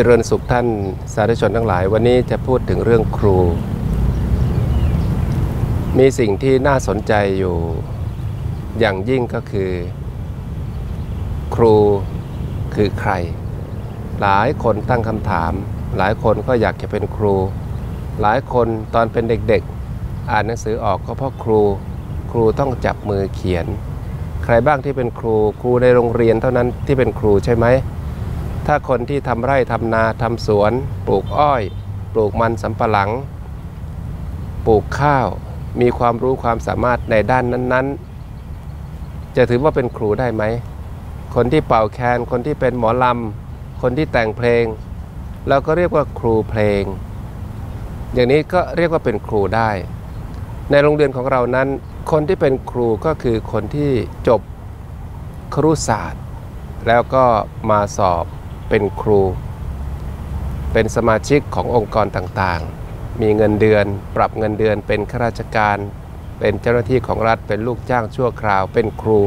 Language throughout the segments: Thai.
เจริญสุขท่านสาธุชนทั้งหลาย วันนี้จะพูดถึงเรื่องครู มีสิ่งที่น่าสนใจอยู่อย่างยิ่งก็คือ ครูคือใคร หลายคนตั้งคำถาม หลายคนก็อยากจะเป็นครู หลายคนตอนเป็นเด็กๆ อ่านหนังสือออกก็เพราะครู ครูต้องจับมือเขียน ใครบ้างที่เป็นครู ครูในโรงเรียนเท่านั้นที่เป็นครูใช่ไหม ถ้าคนที่ทำไร่ทำนาทำสวน ปลูกอ้อย ปลูกมันสำปะหลัง ปลูกข้าว มีความรู้ความสามารถในด้านนั้น ๆ จะถือว่าเป็นครูได้ไหม คนที่เป่าแคน คนที่เป็นหมอลำ คนที่แต่งเพลง เราก็เรียกว่าครูเพลง อย่างนี้ก็เรียกว่าเป็นครูได้ ในโรงเรียนของเรานั้น คนที่เป็นครูก็คือคนที่จบครุศาสตร์ แล้วก็มาสอบ เป็นครู เป็นสมาชิกขององค์กรต่างๆ มีเงินเดือน ปรับเงินเดือน เป็นข้าราชการ เป็นเจ้าหน้าที่ของรัฐ เป็นลูกจ้างชั่วคราว เป็นครู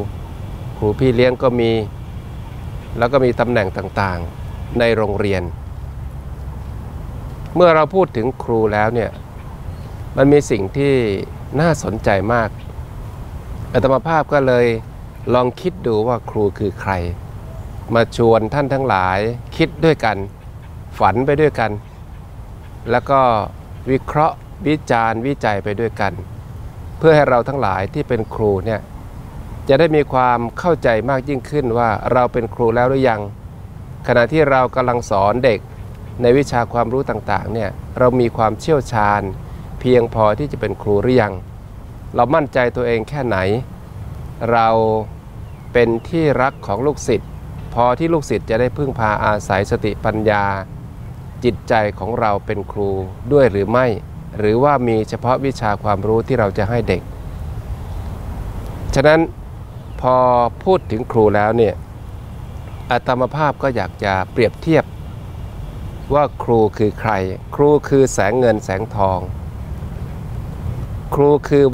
ครูพี่เลี้ยงก็มี แล้วก็มีตำแหน่งต่างๆ ในโรงเรียน เมื่อเราพูดถึงครูแล้วเนี่ยมันมีสิ่งที่น่าสนใจมากอาตมาภาพก็เลยลองคิดดูว่าครูคือใคร มาชวนท่านทั้งหลายคิดด้วยกัน ฝันไปด้วยกัน แล้วก็วิเคราะห์วิจารณ์วิจัยไปด้วยกัน เพื่อให้เราทั้งหลายที่เป็นครูเนี่ยจะได้มีความเข้าใจมากยิ่งขึ้นว่าเราเป็นครูแล้วหรือยัง ขณะที่เรากำลังสอนเด็กในวิชาความรู้ต่างๆเนี่ยเรามีความเชี่ยวชาญ เพียงพอที่จะเป็นครูหรือยัง เรามั่นใจตัวเองแค่ไหน เราเป็นที่รักของลูกศิษย์ พอที่ลูกศิษย์จะได้พึ่งพาอาศัยสติปัญญา จิตใจของเราเป็นครูด้วยหรือไม่ หรือว่ามีเฉพาะวิชาความรู้ที่เราจะให้เด็ก ฉะนั้นพอพูดถึงครูแล้วเนี่ยอาตมาภาพก็อยากจะเปรียบเทียบ ว่าครูคือใคร ครูคือแสงเงินแสงทอง ครูคือ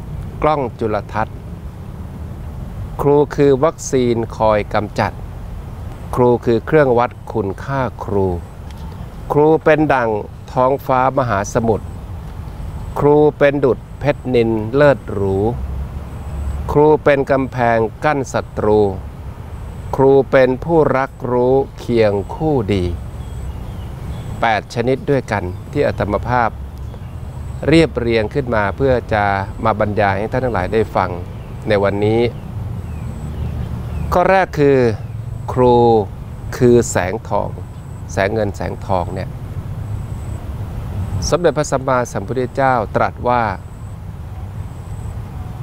กล้องจุลทรรศน์ ครูคือวัคซีนคอยกำจัด ครูคือเครื่องวัดคุณค่าครู ครูเป็นดั่งท้องฟ้ามหาสมุทร ครูเป็นดุจเพชรนินเลิศหรู ครูเป็นกำแพงกั้นศัตรู ครูเป็นผู้รักรู้เคียงคู่ดี 8 ชนิดด้วยกันที่อัตมภาพ เรียบเรียงขึ้นมาเพื่อจะมาบรรยายให้ท่านทั้งหลายได้ฟังในวันนี้ ข้อแรกคือ ครูคือแสงทอง แสงเงินแสงทองเนี่ยสมเด็จพระสัมมาสัมพุทธเจ้าตรัสว่า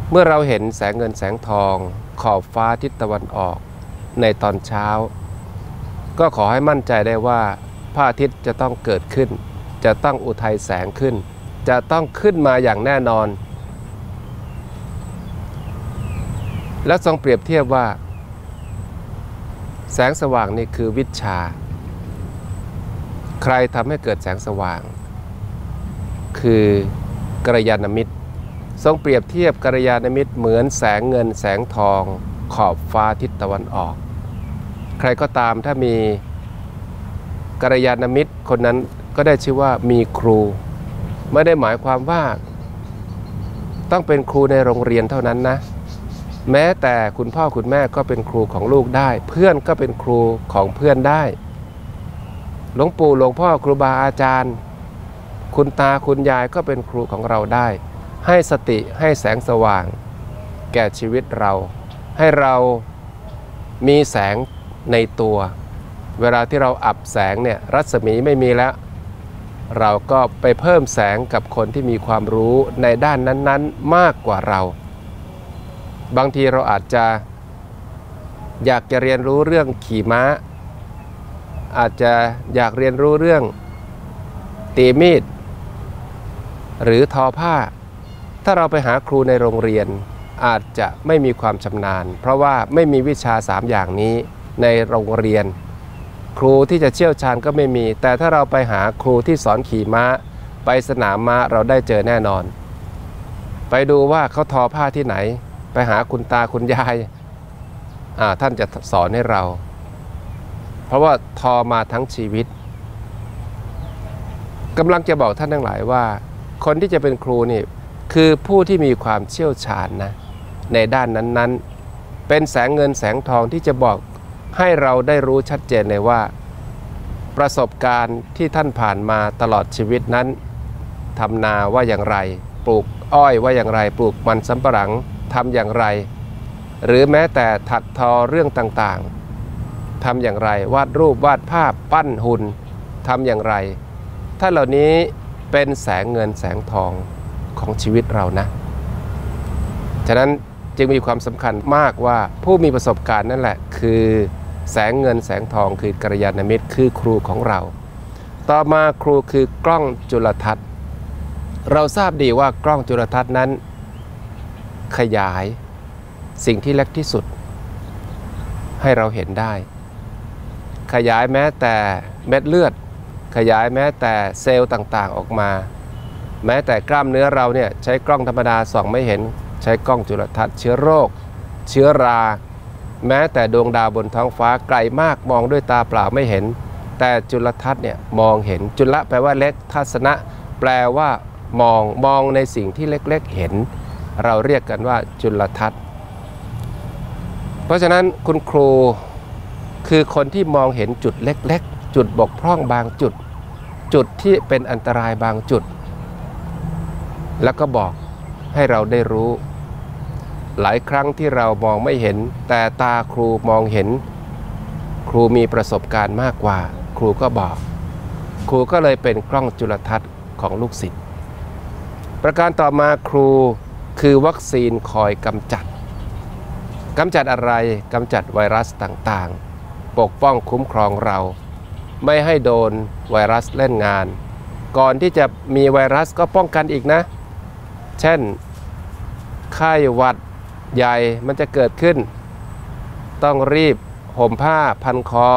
เมื่อเราเห็นแสงเงินแสงทองขอบฟ้าทิศตะวันออกในตอนเช้า ก็ขอให้มั่นใจได้ว่าพระอาทิตย์จะต้องเกิดขึ้น จะต้องอุทัยแสงขึ้น จะต้องขึ้นมาอย่างแน่นอน และทรงเปรียบเทียบว่า แสงสว่างนี่คือวิชา ใครทำให้เกิดแสงสว่าง คือกัลยาณมิตร ทรงเปรียบเทียบกัลยาณมิตรเหมือนแสงเงินแสงทองขอบฟ้าทิศตะวันออก ใครก็ตามถ้ามีกัลยาณมิตรคนนั้นก็ได้ชื่อว่ามีครู ไม่ได้หมายความว่า ต้องเป็นครูในโรงเรียนเท่านั้นนะ แม้แต่คุณพ่อคุณแม่ก็เป็นครูของลูกได้ เพื่อนก็เป็นครูของเพื่อนได้ หลวงปู่หลวงพ่อครูบาอาจารย์ คุณตาคุณยายก็เป็นครูของเราได้ ให้สติให้แสงสว่าง แก่ชีวิตเรา ให้เรามีแสงในตัว เวลาที่เราอับแสงเนี่ยรัศมีไม่มีแล้ว เราก็ไปเพิ่มแสงกับคนที่มีความรู้ในด้านนั้นๆ มากกว่าเรา บางทีเราอาจจะอยากจะเรียนรู้เรื่องขี่ม้า อาจจะอยากเรียนรู้เรื่องตีมีด หรือทอผ้า ถ้าเราไปหาครูในโรงเรียน อาจจะไม่มีความชำนาญ เพราะว่าไม่มีวิชาสามอย่างนี้ในโรงเรียน ครูที่จะเชี่ยวชาญก็ไม่มี แต่ถ้าเราไปหาครูที่สอนขี่ม้า ไปสนามม้าเราได้เจอแน่นอน ไปดูว่าเขาทอผ้าที่ไหน ไปหาคุณตาคุณยายท่านจะสอนให้เรา เพราะว่าทอมาทั้งชีวิตกำลังจะบอกท่านทั้งหลายว่า คนที่จะเป็นครูนี่คือผู้ที่มีความเชี่ยวชาญนะในด้านนั้นๆ เป็นแสงเงินแสงทองที่จะบอกให้เราได้รู้ชัดเจนเลยว่า ประสบการณ์ที่ท่านผ่านมาตลอดชีวิตนั้นทำนาว่าอย่างไร ปลูกอ้อยว่าอย่างไร ปลูกมันสำปะหลัง ทำอย่างไร หรือแม้แต่ถักทอเรื่องต่างๆทำอย่างไรวาดรูปวาดภาพปั้นหุ่นทำอย่างไรถ้านเหล่านี้เป็นแสงเงินแสงทองของชีวิตเรานะ ฉะนั้นจึงมีความสำคัญมากว่าผู้มีประสบการณ์นั่นแหละ คือแสงเงินแสงทองคือกัลยาณมิตรคือครูของเรา ต่อมาครูคือกล้องจุลทรรศน์ เราทราบดีว่ากล้องจุลทรรศน์นั้น ขยาย สิ่งที่เล็กที่สุด ให้เราเห็นได้ ขยายแม้แต่เม็ดเลือด ขยายแม้แต่เซลล์ต่างๆออกมา แม้แต่กล้ามเนื้อเราเนี่ยใช้กล้องธรรมดาส่องไม่เห็น ใช้กล้องจุลทรรศน์เชื้อโรค เชื้อรา แม้แต่ดวงดาวบนท้องฟ้าไกลมากมองด้วยตาเปล่าไม่เห็น แต่จุลทรรศน์เนี่ยมองเห็นจุลแปลว่าเล็กทัศนะ แปลว่ามองมองในสิ่งที่เล็กๆเห็น เราเรียกกันว่าจุลทรรศน์ เพราะฉะนั้นคุณครูคือคนที่มองเห็นจุดเล็กๆ จุดบกพร่องบางจุด จุดที่เป็นอันตรายบางจุด แล้วก็บอกให้เราได้รู้ หลายครั้งที่เรามองไม่เห็น แต่ตาครูมองเห็น ครูมีประสบการณ์มากกว่า ครูก็บอก ครูก็เลยเป็นกล้องจุลทรรศน์ของลูกศิษย์ประการต่อมาครู คือวัคซีนคอยกำจัดกำจัดอะไรกำจัดไวรัสต่างๆ ปกป้องคุ้มครองเรา ไม่ให้โดนไวรัสเล่นงาน ก่อนที่จะมีไวรัสก็ป้องกันอีกนะ เช่น ไข้หวัดใหญ่มันจะเกิดขึ้น ต้องรีบห่มผ้าพันคอ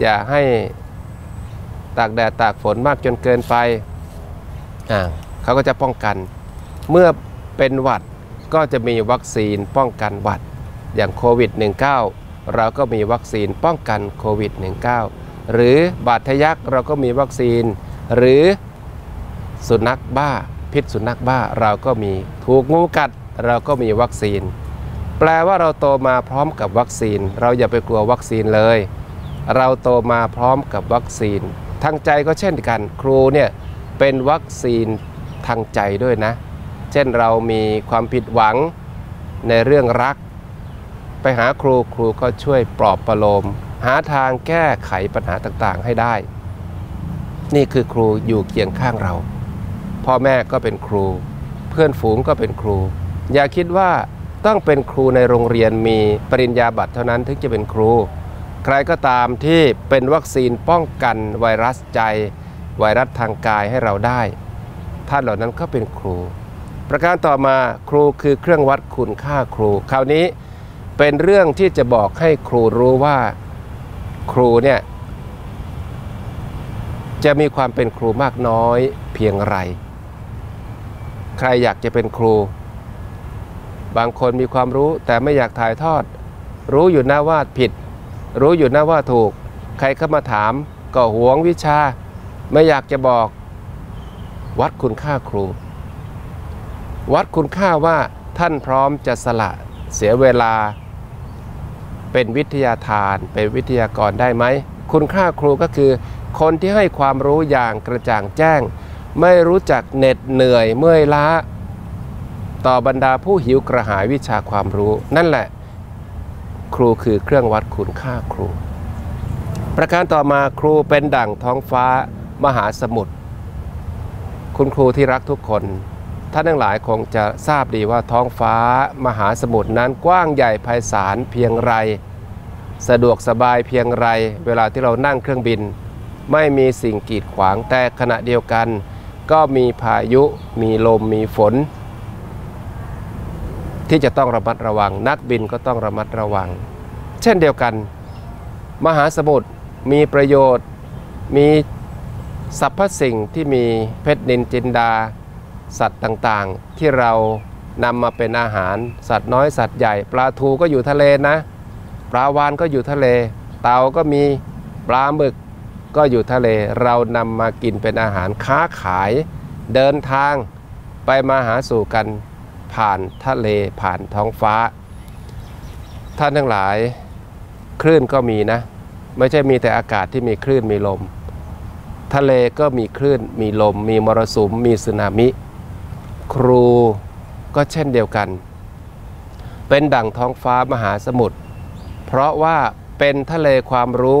อย่าให้ตากแดดตากฝนมากจนเกินไปอ่าเขาก็จะป้องกัน เมื่อ เป็นหวัดก็จะมีวัคซีนป้องกันหวัด อย่างโควิด -19 เราก็มีวัคซีนป้องกันโควิด -19 หรือบาดทะยักเราก็มีวัคซีน หรือสุนัขบ้า พิษสุนัขบ้าเราก็มีถูกงูกัด เราก็มีวัคซีน แปลว่าเราโตมาพร้อมกับวัคซีน เราอย่าไปกลัววัคซีนเลย เราโตมาพร้อมกับวัคซีน ทางใจก็เช่นกันครูเนี่ยเป็นวัคซีนทางใจด้วยนะ เช่นเรามีความผิดหวังในเรื่องรัก ไปหาครูครูก็ช่วยปลอบประโลม หาทางแก้ไขปัญหาต่างๆให้ได้ นี่คือครูอยู่เคียงข้างเรา พ่อแม่ก็เป็นครู เพื่อนฝูงก็เป็นครู อย่าคิดว่าต้องเป็นครูในโรงเรียนมีปริญญาบัตรเท่านั้นถึงจะเป็นครู ใครก็ตามที่เป็นวัคซีนป้องกันไวรัสใจ ไวรัสทางกายให้เราได้ ท่านเหล่านั้นก็เป็นครู ประการต่อมาครูคือเครื่องวัดคุณค่าครู คราวนี้เป็นเรื่องที่จะบอกให้ครูรู้ว่าครูเนี่ยจะมีความเป็นครูมากน้อยเพียงไร ใครอยากจะเป็นครู บางคนมีความรู้แต่ไม่อยากถ่ายทอด รู้อยู่หนะว่าผิด รู้อยู่หนะว่าถูก ใครเข้ามาถามก็หวงวิชา ไม่อยากจะบอก วัดคุณค่าครู วัดคุณค่าว่าท่านพร้อมจะสละเสียเวลา เป็นวิทยาทานเป็นวิทยากรได้ไหม คุณค่าครูก็คือ คนที่ให้ความรู้อย่างกระจ่างแจ้ง ไม่รู้จักเหน็ดเหนื่อยเมื่อยล้า ต่อบรรดาผู้หิวกระหายวิชาความรู้ นั่นแหละ ครูคือเครื่องวัดคุณค่าครู ประการต่อมาครูเป็นดั่งท้องฟ้ามหาสมุทรคุณครูที่รักทุกคน ท่านทั้งหลายคงจะทราบดีว่าท้องฟ้ามหาสมุทรนั้นกว้างใหญ่ไพศาลเพียงไร สะดวกสบายเพียงไร เวลาที่เรานั่งเครื่องบิน ไม่มีสิ่งกีดขวางแต่ขณะเดียวกัน ก็มีพายุ มีลมมีฝน ที่จะต้องระมัดระวัง นักบินก็ต้องระมัดระวัง เช่นเดียวกัน มหาสมุทรมีประโยชน์ มีสรรพสิ่งที่มีเพชรนินจินดา สัตว์ต่างๆ ที่เรานำมาเป็นอาหาร สัตว์น้อยสัตว์ใหญ่ ปลาทูก็อยู่ทะเลนะ ปลาวานก็อยู่ทะเล เต่าก็มีปลาหมึกก็อยู่ทะเลเรานำมากินเป็นอาหารค้าขาย เดินทางไปมาหาสู่กันผ่านทะเลผ่านท้องฟ้า ท่านทั้งหลาย คลื่นก็มีนะ ไม่ใช่มีแต่อากาศที่มีคลื่นมีลม ทะเลก็มีคลื่นมีลม มีมรสุมมีสึนามิ ครูก็เช่นเดียวกัน เป็นดั่งท้องฟ้ามหาสมุทรเพราะว่าเป็นทะเลความรู้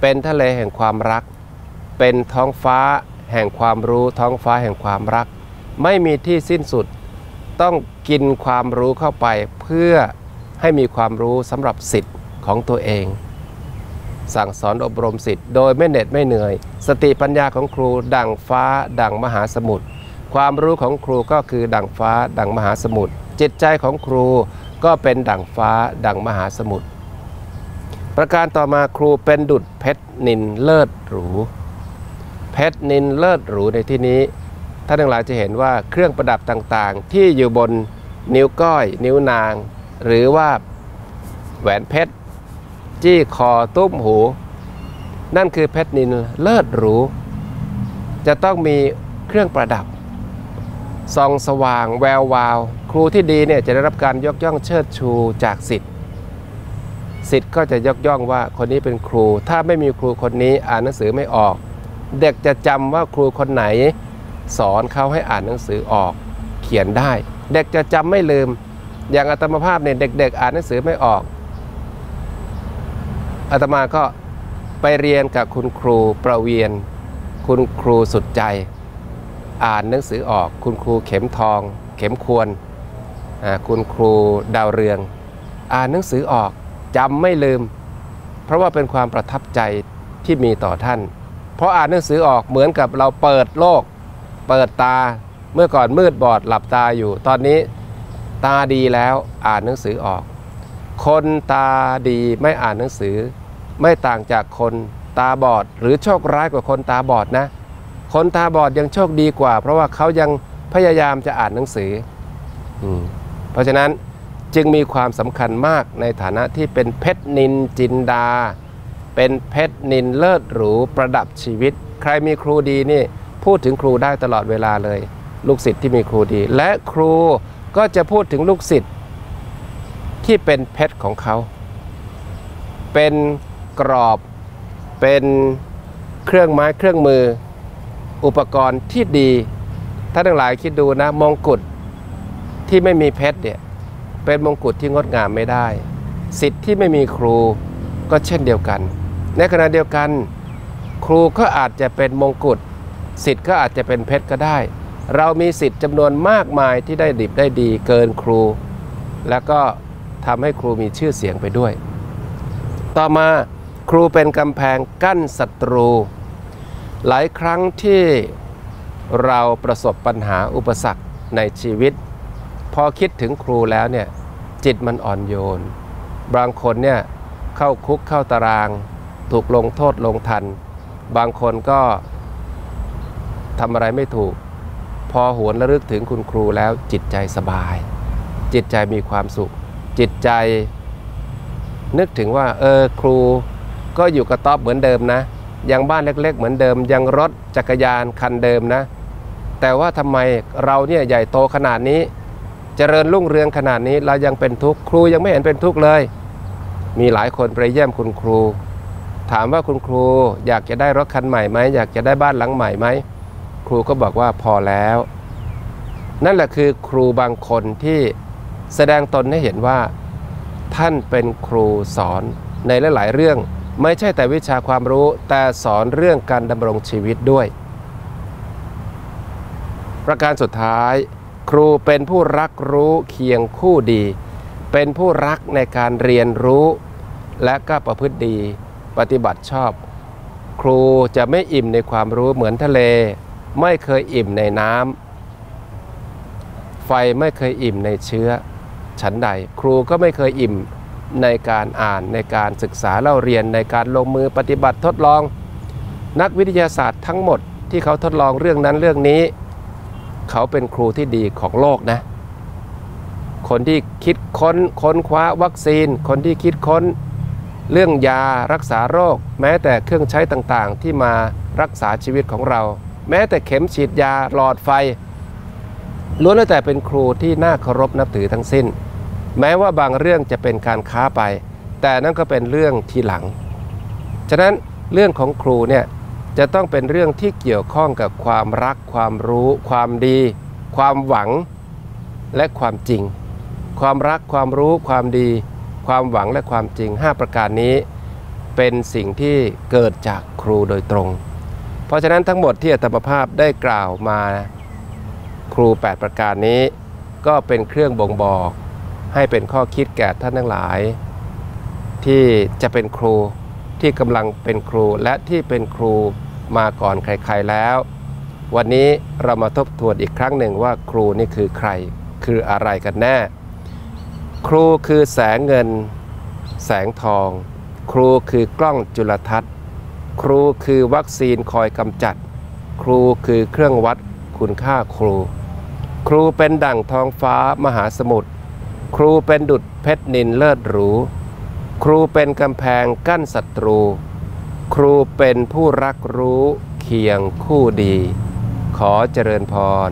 เป็นทะเลแห่งความรัก เป็นท้องฟ้าแห่งความรู้ ท้องฟ้าแห่งความรัก ไม่มีที่สิ้นสุด ต้องกินความรู้เข้าไปเพื่อให้มีความรู้สำหรับสิทธิ์ของตัวเอง สั่งสอนอบรมสิทธิ์โดยไม่เหน็ดไม่เหนื่อย สติปัญญาของครูดั่งฟ้าดั่งมหาสมุทร ความรู้ของครูก็คือดั่งฟ้า ดั่งมหาสมุทรจิตใจของครูก็เป็นดั่งฟ้า ดั่งมหาสมุทรประการต่อมาครูเป็นดุจเพชรนินเลิศหรู เพชรนินเลิศหรูในที่นี้ท่านทั้งหลายจะเห็นว่าเครื่องประดับต่างๆ ที่อยู่บนนิ้วก้อย นิ้วนาง หรือว่าแหวนเพชร จี้คอตุ้มหู นั่นคือเพชรนินเลิศหรู จะต้องมีเครื่องประดับ ส่องสว่างแวววาว ครูที่ดีเนี่ยจะได้รับการยกย่องเชิดชูจากสิทธิ์สิทธิ์ก็จะยกย่องว่าคนนี้เป็นครู ถ้าไม่มีครูคนนี้อ่านหนังสือไม่ออก เด็กจะจำว่าครูคนไหน สอนเขาให้อ่านหนังสือออก เขียนได้ เด็กจะจำไม่ลืม อย่างอาตมาภาพเนี่ยเด็ก ๆ อ่านหนังสือไม่ออกอาตมาก็ไปเรียนกับคุณครูประเวียน คุณครูสุดใจ อ่านหนังสือออก คุณครูเข็มทอง เข็มควร คุณครูดาวเรือง อ่านหนังสือออกจำไม่ลืม เพราะว่าเป็นความประทับใจที่มีต่อท่าน เพราะอ่านหนังสือออกเหมือนกับเราเปิดโลก เปิดตาเมื่อก่อนมืดบอดหลับตาอยู่ ตอนนี้ตาดีแล้วอ่านหนังสือออก คนตาดีไม่อ่านหนังสือ ไม่ต่างจากคนตาบอด หรือโชคร้ายกว่าคนตาบอดนะ คนตาบอดยังโชคดีกว่า เพราะว่าเขายังพยายามจะอ่านหนังสืออเพราะฉะนั้นจึงมีความสำคัญมากในฐานะที่เป็นเพชรนินจินดา เป็นเพชรนินเลิศหรูประดับชีวิต ใครมีครูดีนี่พูดถึงครูได้ตลอดเวลาเลย ลูกศิษย์ที่มีครูดี และครูก็จะพูดถึงลูกศิษย์ที่เป็นเพชรของเขา เป็นกรอบเป็นเครื่องไม้เครื่องมือ อุปกรณ์ที่ดีถ้าทั้งหลายคิดดูนะมงกุฎที่ไม่มีเพชรเนี่ยเป็นมงกุฎที่งดงามไม่ได้ สิทธิ์ที่ไม่มีครูก็เช่นเดียวกัน ในขณะเดียวกัน ครูก็อาจจะเป็นมงกุฎสิทธิ์ก็อาจจะเป็นเพชรก็ได้ เรามีสิทธิ์จำนวนมากมายที่ได้ดิบได้ดีเกินครู แล้วก็ทำให้ครูมีชื่อเสียงไปด้วย ต่อมาครูเป็นกำแพงกั้นศัตรู หลายครั้งที่เราประสบปัญหาอุปสรรคในชีวิต พอคิดถึงครูแล้วเนี่ยจิตมันอ่อนโยน บางคนเนี่ยเข้าคุกเข้าตาราง ถูกลงโทษลงทัน บางคนก็ทำอะไรไม่ถูก พอหวนระลึกถึงคุณครูแล้วจิตใจสบาย จิตใจมีความสุข จิตใจ นึกถึงว่าเออครูก็อยู่กระต๊อบเหมือนเดิมนะ ยังบ้านเล็ก ๆ เหมือนเดิม ยังรถจักรยานคันเดิมนะ แต่ว่าทำไมเราเนี่ยใหญ่โตขนาดนี้จเจริญรุ่งเรืองขนาดนี้เรายังเป็นทุกข์ครูยังไม่เห็นเป็นทุกข์เลย มีหลายคนไปเยี่ยมคุณครู ถามว่าคุณครูอยากจะได้รถคันใหม่ไหมอยากจะได้บ้านหลังใหม่ไหมครูก็บอกว่าพอแล้ว นั่นแหละคือครูบางคนที่แสดงตนให้เห็นว่า ท่านเป็นครูสอนในหลาย ๆ เรื่อง ไม่ใช่แต่วิชาความรู้แต่สอนเรื่องการดำรงชีวิตด้วย ประการสุดท้าย ครูเป็นผู้รักรู้เคียงคู่ดี เป็นผู้รักในการเรียนรู้ และก็ประพฤติดี ปฏิบัติชอบ ครูจะไม่อิ่มในความรู้เหมือนทะเล ไม่เคยอิ่มในน้ำไฟไม่เคยอิ่มในเชื้อ ฉันใด ครูก็ไม่เคยอิ่ม ในการอ่านในการศึกษาเล่าเรียนในการลงมือปฏิบัติทดลอง นักวิทยาศาสตร์ทั้งหมดที่เขาทดลองเรื่องนั้นเรื่องนี้ เขาเป็นครูที่ดีของโลกนะ คนที่คิดค้นค้นคว้าวัคซีน คนที่คิดค้นเรื่องยารักษาโรค แม้แต่เครื่องใช้ต่างๆ ที่มารักษาชีวิตของเรา แม้แต่เข็มฉีดยาหลอดไฟล้วนแล้วแต่เป็นครูที่น่าเคารพนับถือทั้งสิ้น แม้ว่าบางเรื่องจะเป็นการค้าไป แต่นั่นก็เป็นเรื่องทีหลัง ฉะนั้นเรื่องของครูเนี่ยจะต้องเป็นเรื่องที่เกี่ยวข้องกับความรัก ความรู้ ความดี ความหวัง และความจริง ความรักความรู้ความดี ความหวังและความจริง 5 ประการนี้ เป็นสิ่งที่เกิดจากครูโดยตรง เพราะฉะนั้นทั้งหมดที่อัตมภาพได้กล่าวมา ครู 8 ประการนี้ ก็เป็นเครื่องบ่งบอก ให้เป็นข้อคิดแก่ท่านทั้งหลาย ที่จะเป็นครูที่กำลังเป็นครูและที่เป็นครูมาก่อนใครๆแล้ว วันนี้เรามาทบทวนอีกครั้งหนึ่งว่าครูนี่คือใคร คืออะไรกันแน่ ครูคือแสงเงิน แสงทอง ครูคือกล้องจุลทรรศน์ ครูคือวัคซีนคอยกำจัด ครูคือเครื่องวัดคุณค่าครู ครูเป็นดั่งทองฟ้ามหาสมุทร ครูเป็นดุจเพชรนินเลิศหรู ครูเป็นกำแพงกั้นศัตรู ครูเป็นผู้รักรู้เคียงคู่ดี ขอเจริญพร